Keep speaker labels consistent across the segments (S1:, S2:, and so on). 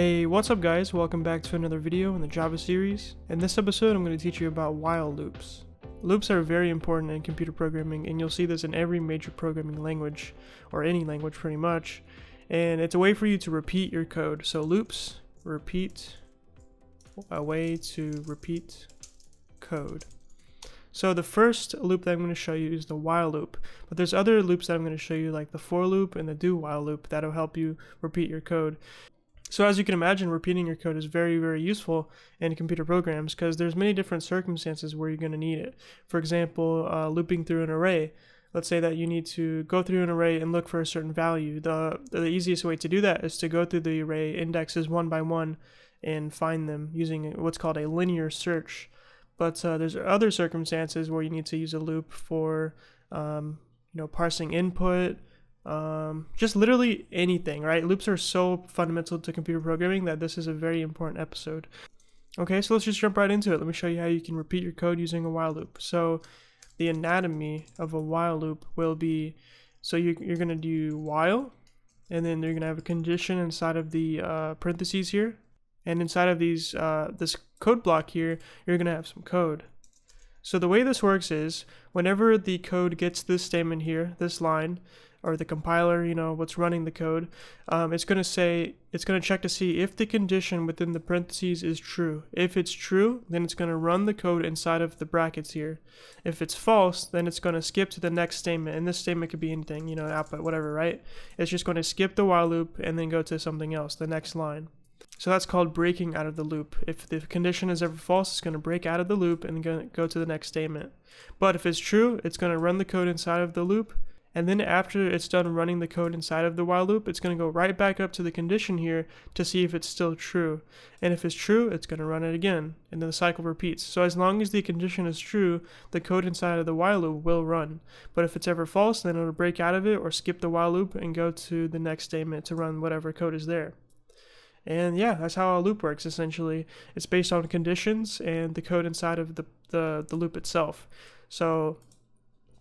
S1: Hey, what's up guys? Welcome back to another video in the Java series. In this episode, I'm going to teach you about while loops. Loops are very important in computer programming and you'll see this in every major programming language, or any language pretty much. And it's a way for you to repeat your code. So loops, repeat, a way to repeat code. So the first loop that I'm going to show you is the while loop, but there's other loops that I'm going to show you like the for loop and the do while loop that'll help you repeat your code. So as you can imagine, repeating your code is very, very useful in computer programs because there's many different circumstances where you're going to need it. For example, uh, looping through an array. Let's say that you need to go through an array and look for a certain value. The, the easiest way to do that is to go through the array indexes one by one and find them using what's called a linear search. But uh, there's other circumstances where you need to use a loop for, um, you know, parsing input, um, just literally anything, right? Loops are so fundamental to computer programming that this is a very important episode. Okay, so let's just jump right into it. Let me show you how you can repeat your code using a while loop. So the anatomy of a while loop will be, so you, you're going to do while, and then you're going to have a condition inside of the uh, parentheses here, and inside of these, uh, this code block here, you're going to have some code. So the way this works is, whenever the code gets this statement here, this line, or the compiler, you know, what's running the code, um, it's going to say, it's going to check to see if the condition within the parentheses is true. If it's true, then it's going to run the code inside of the brackets here. If it's false, then it's going to skip to the next statement. And this statement could be anything, you know, output, whatever, right? It's just going to skip the while loop and then go to something else, the next line. So that's called breaking out of the loop. If the condition is ever false, it's going to break out of the loop and go to the next statement. But if it's true, it's going to run the code inside of the loop. And then after it's done running the code inside of the while loop, it's going to go right back up to the condition here to see if it's still true. And if it's true, it's going to run it again. And then the cycle repeats. So as long as the condition is true, the code inside of the while loop will run. But if it's ever false, then it'll break out of it or skip the while loop and go to the next statement to run whatever code is there. And yeah, that's how a loop works essentially. It's based on conditions and the code inside of the, the, the loop itself. So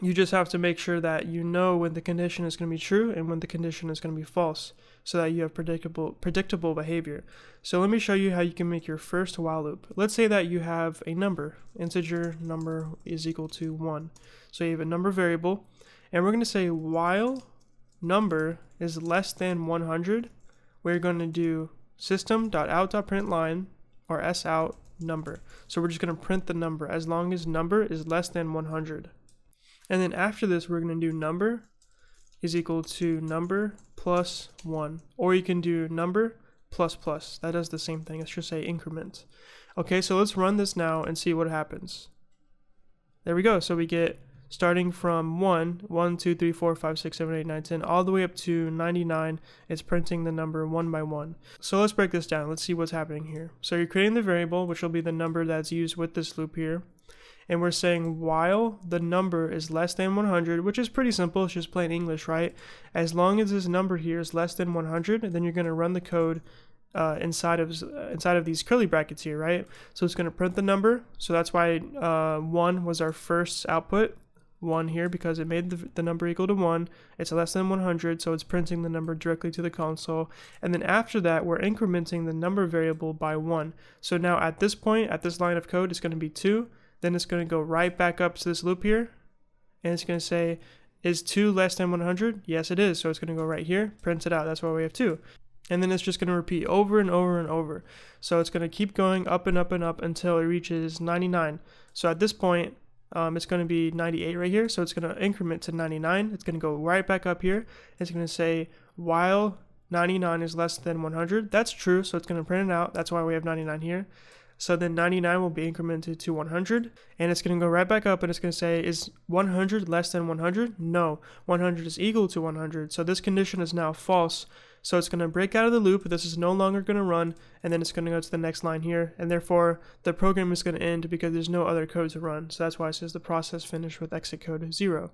S1: you just have to make sure that you know when the condition is going to be true and when the condition is going to be false so that you have predictable predictable behavior. So let me show you how you can make your first while loop. Let's say that you have a number, integer number is equal to 1. So you have a number variable and we're going to say while number is less than 100, we're going to do system.out.println or sout number. So we're just going to print the number as long as number is less than 100. And then after this, we're going to do number is equal to number plus 1. Or you can do number plus plus. That does the same thing. Let's just say increment. Okay, so let's run this now and see what happens. There we go. So we get starting from 1, 1, 2, 3, 4, 5, 6, 7, 8, 9, 10, all the way up to 99, it's printing the number one by one. So let's break this down. Let's see what's happening here. So you're creating the variable, which will be the number that's used with this loop here. And we're saying while the number is less than 100, which is pretty simple, it's just plain English, right? As long as this number here is less than 100, then you're going to run the code uh, inside of inside of these curly brackets here, right? So it's going to print the number. So that's why uh, one was our first output, 1 here because it made the, the number equal to 1. It's less than 100, so it's printing the number directly to the console. And then after that, we're incrementing the number variable by 1. So now at this point, at this line of code, it's going to be 2. Then it's going to go right back up to this loop here. And it's going to say, is 2 less than 100? Yes, it is. So it's going to go right here, print it out. That's why we have 2. And then it's just going to repeat over and over and over. So it's going to keep going up and up and up until it reaches 99. So at this point, um, it's going to be 98 right here. So it's going to increment to 99. It's going to go right back up here. It's going to say while 99 is less than 100. That's true. So it's going to print it out. That's why we have 99 here. So then 99 will be incremented to 100 and it's going to go right back up and it's going to say is 100 less than 100? No, 100 is equal to 100. So this condition is now false. So it's going to break out of the loop. This is no longer going to run and then it's going to go to the next line here and therefore the program is going to end because there's no other code to run. So that's why it says the process finished with exit code 0.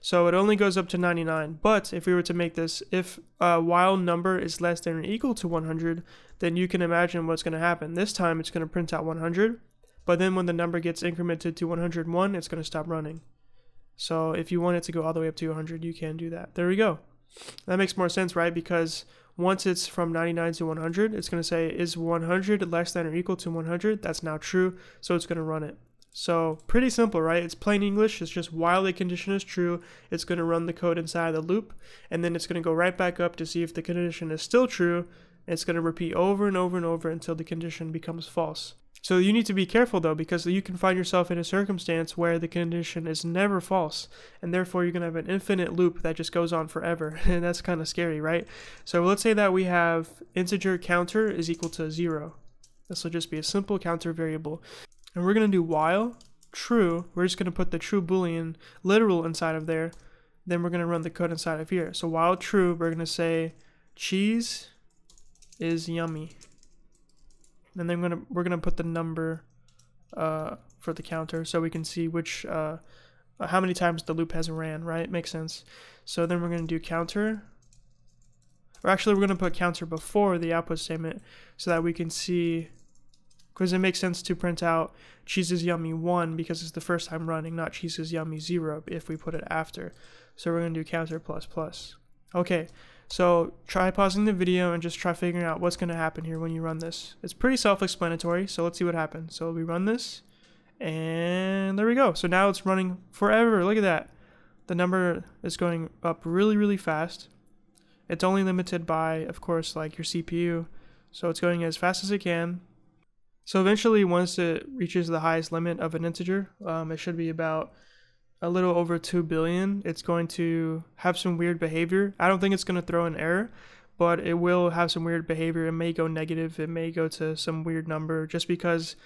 S1: So it only goes up to 99. But if we were to make this, if a while number is less than or equal to 100, then you can imagine what's going to happen. This time it's going to print out 100, but then when the number gets incremented to 101, it's going to stop running. So if you want it to go all the way up to 100, you can do that. There we go. That makes more sense, right? Because once it's from 99 to 100, it's going to say is 100 less than or equal to 100. That's now true, so it's going to run it. So pretty simple, right? It's plain English. It's just while the condition is true, it's going to run the code inside the loop, and then it's going to go right back up to see if the condition is still true. It's going to repeat over and over and over until the condition becomes false. So you need to be careful though, because you can find yourself in a circumstance where the condition is never false, and therefore you're going to have an infinite loop that just goes on forever, and that's kind of scary, right? So let's say that we have integer counter is equal to zero. This will just be a simple counter variable. And we're going to do while true, we're just going to put the true boolean literal inside of there. Then we're going to run the code inside of here. So while true, we're going to say cheese is yummy and then we're gonna we're gonna put the number uh, for the counter so we can see which uh, how many times the loop has ran right? Makes sense. So then we're gonna do counter. Or actually we're gonna put counter before the output statement so that we can see because it makes sense to print out cheese is yummy 1 because it's the first time running not cheese is yummy 0 if we put it after. So we're going to do counter plus plus. Okay so try pausing the video and just try figuring out what's going to happen here when you run this. It's pretty self-explanatory, so let's see what happens. So we run this, and there we go. So now it's running forever. Look at that. The number is going up really, really fast. It's only limited by, of course, like your CPU. So it's going as fast as it can. So eventually, once it reaches the highest limit of an integer, um, it should be about a little over 2 billion, it's going to have some weird behavior. I don't think it's going to throw an error, but it will have some weird behavior. It may go negative, it may go to some weird number just because,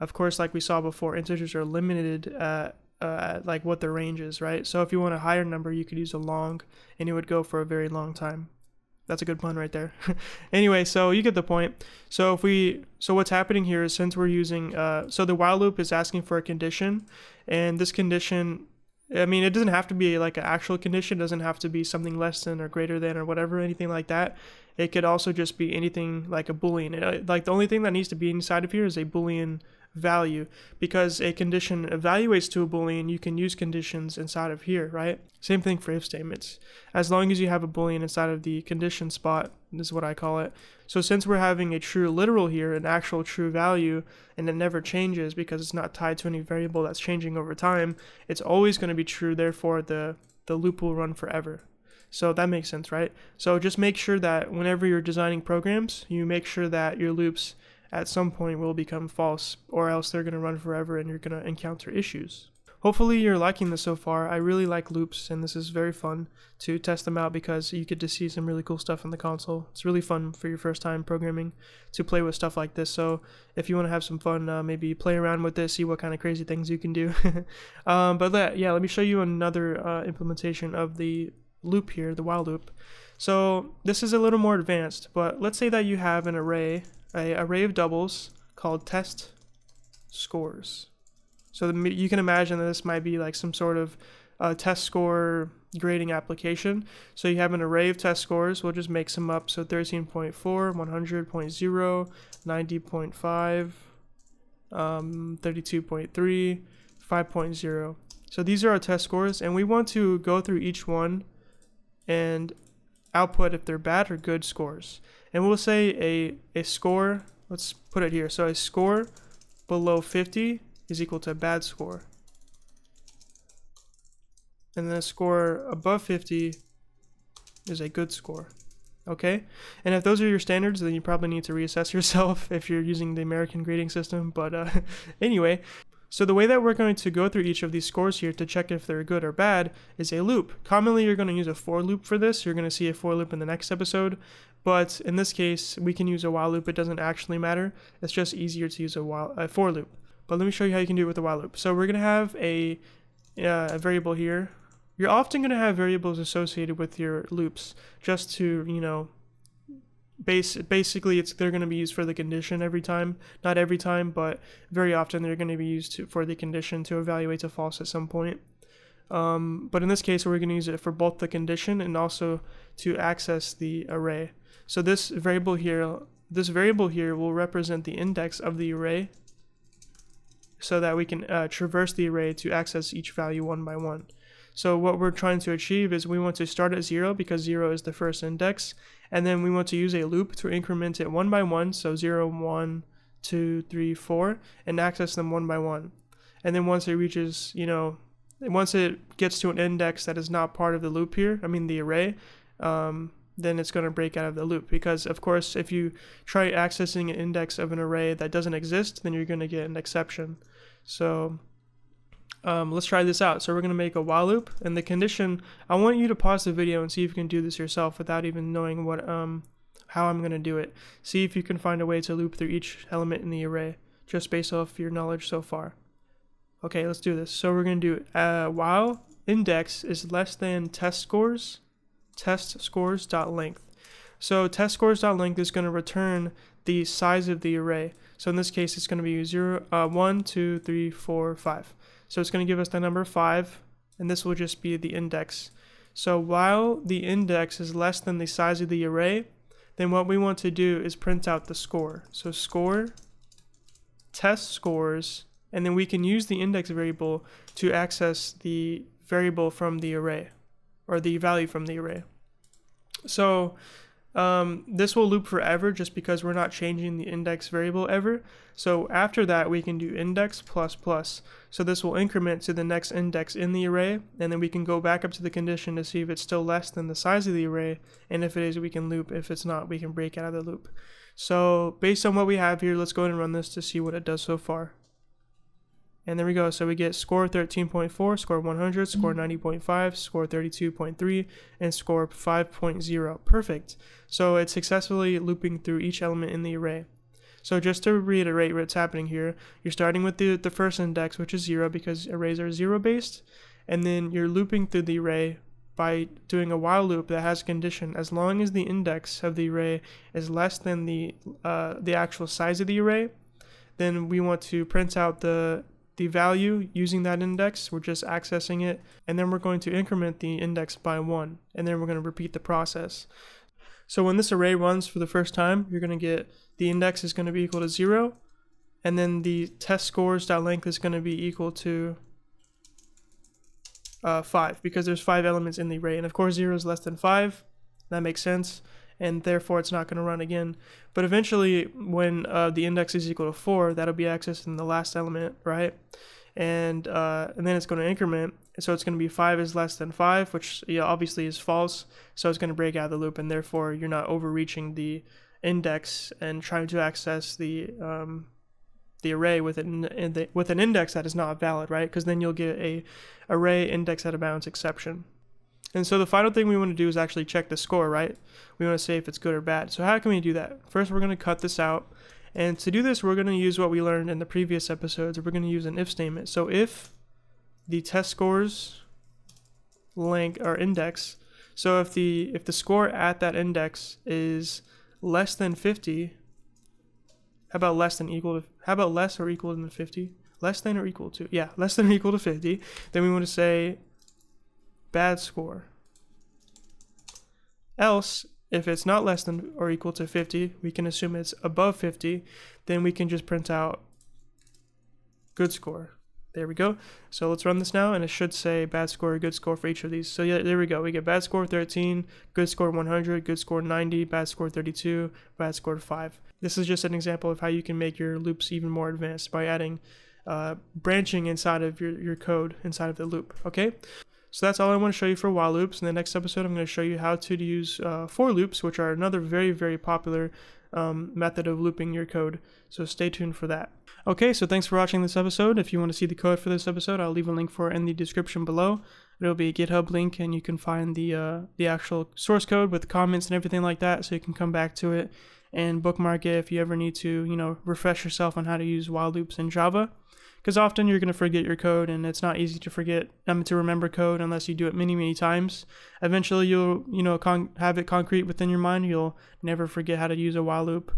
S1: of course, like we saw before, integers are limited uh, at like what the range is, right? So if you want a higher number, you could use a long and it would go for a very long time. That's a good pun right there. anyway, so you get the point. So if we, so what's happening here is since we're using, uh, so the while loop is asking for a condition, and this condition I mean, it doesn't have to be like an actual condition. It doesn't have to be something less than or greater than or whatever, anything like that. It could also just be anything like a boolean. It, like the only thing that needs to be inside of here is a boolean value because a condition evaluates to a boolean you can use conditions inside of here right? Same thing for if statements. As long as you have a boolean inside of the condition spot this is what i call it. So since we're having a true literal here an actual true value and it never changes because it's not tied to any variable that's changing over time it's always going to be true therefore the the loop will run forever. So that makes sense right? So just make sure that whenever you're designing programs you make sure that your loops at some point will become false, or else they're going to run forever and you're going to encounter issues. Hopefully you're liking this so far. I really like loops and this is very fun to test them out because you get to see some really cool stuff in the console. It's really fun for your first time programming to play with stuff like this. So if you want to have some fun, uh, maybe play around with this, see what kind of crazy things you can do. um, but let, yeah, let me show you another uh, implementation of the loop here, the while loop. So this is a little more advanced, but let's say that you have an array a array of doubles called test scores. So the, you can imagine that this might be like some sort of uh, test score grading application. So you have an array of test scores. We'll just make some up. So 13.4, 100.0, 90.5, um, 32.3, 5.0. So these are our test scores, and we want to go through each one and output if they're bad or good scores and we'll say a, a score, let's put it here. So a score below 50 is equal to a bad score. And then a score above 50 is a good score. Okay? And if those are your standards, then you probably need to reassess yourself if you're using the American grading system. But uh, anyway, so the way that we're going to go through each of these scores here to check if they're good or bad is a loop. Commonly, you're going to use a for loop for this. You're going to see a for loop in the next episode. But in this case, we can use a while loop. It doesn't actually matter. It's just easier to use a, while, a for loop. But let me show you how you can do it with a while loop. So we're going to have a, uh, a variable here. You're often going to have variables associated with your loops just to, you know, base basically it's they're going to be used for the condition every time. Not every time but very often they're going to be used to, for the condition to evaluate to false at some point. Um, but in this case we're going to use it for both the condition and also to access the array. So this variable here this variable here will represent the index of the array so that we can uh, traverse the array to access each value one by one So what we're trying to achieve is we want to start at zero because zero is the first index, and then we want to use a loop to increment it one by one, so zero, one, two, three, four, and access them one by one. And then once it reaches, you know, once it gets to an index that is not part of the loop here, I mean the array, um, then it's going to break out of the loop because of course if you try accessing an index of an array that doesn't exist then you're going to get an exception so um, let's try this out so we're going to make a while loop and the condition I want you to pause the video and see if you can do this yourself without even knowing what um, how I'm going to do it see if you can find a way to loop through each element in the array just based off your knowledge so far okay let's do this so we're going to do uh, while index is less than test scores test scores dot length. So test scores dot length is going to return the size of the array. So in this case, it's going to be 0, uh, 1, 2, 3, 4, 5. So it's going to give us the number 5, and this will just be the index. So while the index is less than the size of the array, then what we want to do is print out the score. So score, test scores, and then we can use the index variable to access the variable from the array or the value from the array. So um, this will loop forever just because we're not changing the index variable ever. So after that, we can do index plus plus. So this will increment to the next index in the array, and then we can go back up to the condition to see if it's still less than the size of the array, and if it is, we can loop. If it's not, we can break out of the loop. So based on what we have here, let's go ahead and run this to see what it does so far. And there we go. So we get score 13.4, score 100, score mm-hmm. 90.5, score 32.3, and score 5.0. Perfect. So it's successfully looping through each element in the array. So just to reiterate what's happening here, you're starting with the, the first index, which is 0 because arrays are 0 based, and then you're looping through the array by doing a while loop that has a condition as long as the index of the array is less than the uh, the actual size of the array then we want to print out the the value using that index, we're just accessing it, and then we're going to increment the index by one, and then we're going to repeat the process. So when this array runs for the first time, you're going to get the index is going to be equal to zero, and then the test scores length is going to be equal to uh, five because there's five elements in the array, and of course zero is less than five. That makes sense and therefore it's not going to run again. But eventually, when uh, the index is equal to 4, that'll be accessed in the last element, right? And uh, and then it's going to increment, so it's going to be 5 is less than 5, which yeah, obviously is false, so it's going to break out of the loop, and therefore you're not overreaching the index and trying to access the um, the array with an with an index that is not valid, right? Because then you'll get a array index out of bounds exception. And so the final thing we want to do is actually check the score, right? We want to say if it's good or bad. So how can we do that? First, we're going to cut this out. And to do this, we're going to use what we learned in the previous episodes. We're going to use an if statement. So if the test scores length or index, so if the if the score at that index is less than 50, how about less than equal to how about less or equal than 50? Less than or equal to yeah, less than or equal to 50. Then we want to say bad score. Else, if it's not less than or equal to 50, we can assume it's above 50, then we can just print out good score. There we go. So let's run this now, and it should say bad score, good score for each of these. So yeah, there we go. We get bad score 13, good score 100, good score 90, bad score 32, bad score 5. This is just an example of how you can make your loops even more advanced by adding uh, branching inside of your, your code inside of the loop. Okay, so that's all I want to show you for while loops. In the next episode, I'm going to show you how to use uh, for loops, which are another very, very popular um, method of looping your code. So stay tuned for that. Okay, so thanks for watching this episode. If you want to see the code for this episode, I'll leave a link for it in the description below. It'll be a GitHub link, and you can find the uh, the actual source code with comments and everything like that, so you can come back to it and bookmark it if you ever need to, you know, refresh yourself on how to use while loops in Java because often you're going to forget your code and it's not easy to forget um, to remember code unless you do it many many times. Eventually you'll you know have it concrete within your mind. You'll never forget how to use a while loop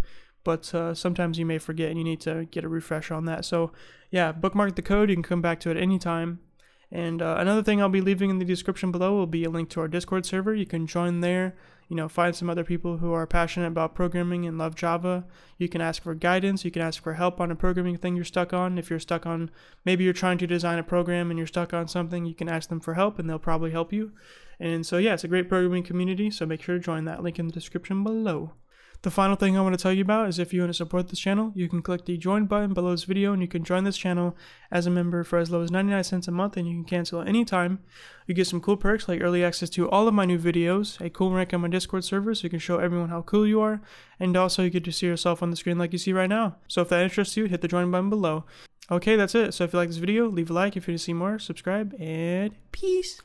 S1: but uh, sometimes you may forget and you need to get a refresher on that. So yeah bookmark the code. You can come back to it anytime And uh, another thing I'll be leaving in the description below will be a link to our Discord server. You can join there, you know, find some other people who are passionate about programming and love Java. You can ask for guidance, you can ask for help on a programming thing you're stuck on. If you're stuck on, maybe you're trying to design a program and you're stuck on something, you can ask them for help and they'll probably help you. And so, yeah, it's a great programming community, so make sure to join that link in the description below. The final thing I want to tell you about is if you want to support this channel, you can click the join button below this video and you can join this channel as a member for as low as 99 cents a month and you can cancel at any time. You get some cool perks like early access to all of my new videos, a cool rank on my Discord server so you can show everyone how cool you are, and also you get to see yourself on the screen like you see right now. So if that interests you, hit the join button below. Okay, that's it. So if you like this video, leave a like if you want to see more, subscribe, and peace.